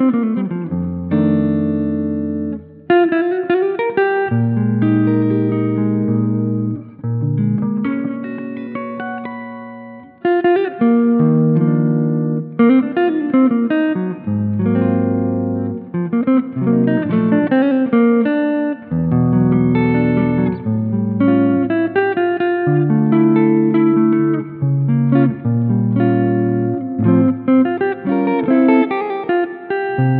Mm-hmm.